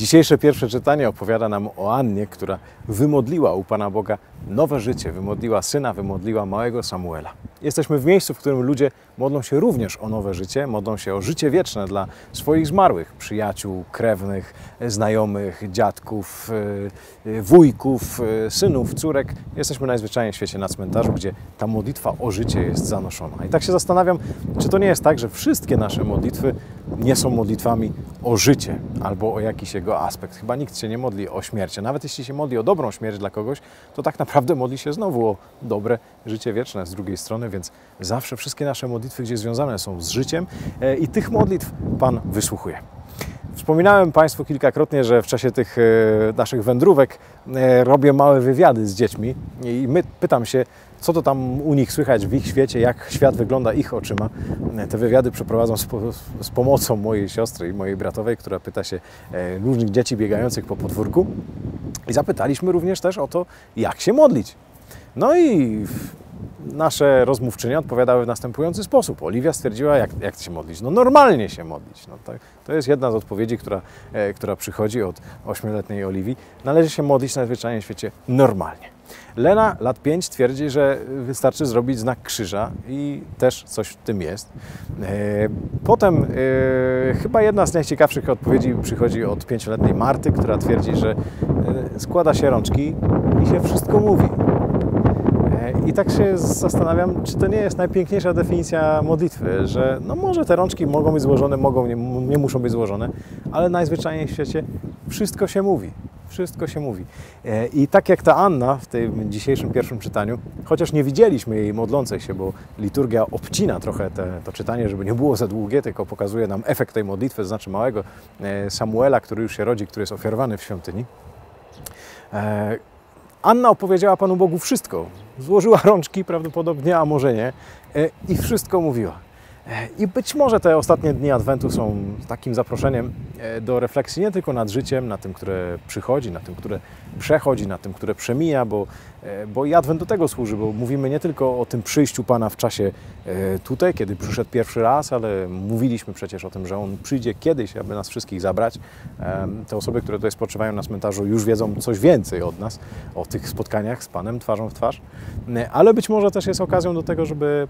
Dzisiejsze pierwsze czytanie opowiada nam o Annie, która wymodliła u Pana Boga nowe życie, wymodliła syna, wymodliła małego Samuela. Jesteśmy w miejscu, w którym ludzie modlą się również o nowe życie, modlą się o życie wieczne dla swoich zmarłych przyjaciół, krewnych, znajomych, dziadków, e, e, wujków, e, synów, córek. Jesteśmy najzwyczajniej w świecie na cmentarzu, gdzie ta modlitwa o życie jest zanoszona. I tak się zastanawiam, czy to nie jest tak, że wszystkie nasze modlitwy nie są modlitwami o życie albo o jakiś jego aspekt. Chyba nikt się nie modli o śmierć. Nawet jeśli się modli o dobrą śmierć dla kogoś, to tak naprawdę modli się znowu o dobre życie wieczne z drugiej strony, więc zawsze wszystkie nasze modlitwy, gdzie związane są z życiem e, i tych modlitw Pan wysłuchuje. Wspominałem Państwu kilkakrotnie, że w czasie tych e, naszych wędrówek e, robię małe wywiady z dziećmi i my, pytam się, co to tam u nich słychać w ich świecie, jak świat wygląda ich oczyma. Te wywiady przeprowadzam z, z pomocą mojej siostry i mojej bratowej, która pyta się e, różnych dzieci biegających po podwórku. I zapytaliśmy również też o to, jak się modlić. No i nasze rozmówczynie odpowiadały w następujący sposób. Oliwia stwierdziła, jak, jak się modlić? No normalnie się modlić. No, tak, to jest jedna z odpowiedzi, która, e, która przychodzi od ośmioletniej Oliwii. Należy się modlić najzwyczajniej w świecie normalnie. Lena, lat 5, twierdzi, że wystarczy zrobić znak krzyża i też coś w tym jest. E, potem e, chyba jedna z najciekawszych odpowiedzi przychodzi od pięcioletniej Marty, która twierdzi, że e, składa się rączki i się wszystko mówi. I tak się zastanawiam, czy to nie jest najpiękniejsza definicja modlitwy, że no może te rączki mogą być złożone, mogą, nie, nie muszą być złożone, ale najzwyczajniej w świecie wszystko się mówi. Wszystko się mówi. E, I tak jak ta Anna w tym dzisiejszym pierwszym czytaniu, chociaż nie widzieliśmy jej modlącej się, bo liturgia obcina trochę te, to czytanie, żeby nie było za długie, tylko pokazuje nam efekt tej modlitwy, to znaczy małego e, Samuela, który już się rodzi, który jest ofiarowany w świątyni. E, Anna opowiedziała Panu Bogu wszystko. Złożyła rączki prawdopodobnie, a może nie, i wszystko mówiła. I być może te ostatnie dni Adwentu są takim zaproszeniem e, do refleksji nie tylko nad życiem, nad tym, które przychodzi, nad tym, które przechodzi, nad tym, które przemija, bo, e, bo i Adwent do tego służy, bo mówimy nie tylko o tym przyjściu Pana w czasie e, tutaj, kiedy przyszedł pierwszy raz, ale mówiliśmy przecież o tym, że On przyjdzie kiedyś, aby nas wszystkich zabrać. Te osoby, które tutaj spoczywają na cmentarzu już wiedzą coś więcej od nas, o tych spotkaniach z Panem twarzą w twarz, ale być może też jest okazją do tego, żeby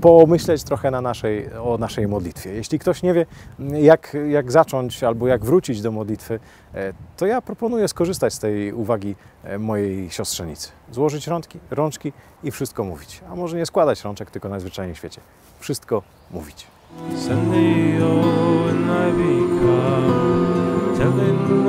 pomyśleć trochę na naszej, o naszej modlitwie. Jeśli ktoś nie wie, jak, jak zacząć albo jak wrócić do modlitwy, e, to ja proponuję skorzystać z tej uwagi e, mojej siostrzenicy. Złożyć rączki, rączki i wszystko mówić. A może nie składać rączek, tylko najzwyczajniej w świecie. Wszystko mówić. telling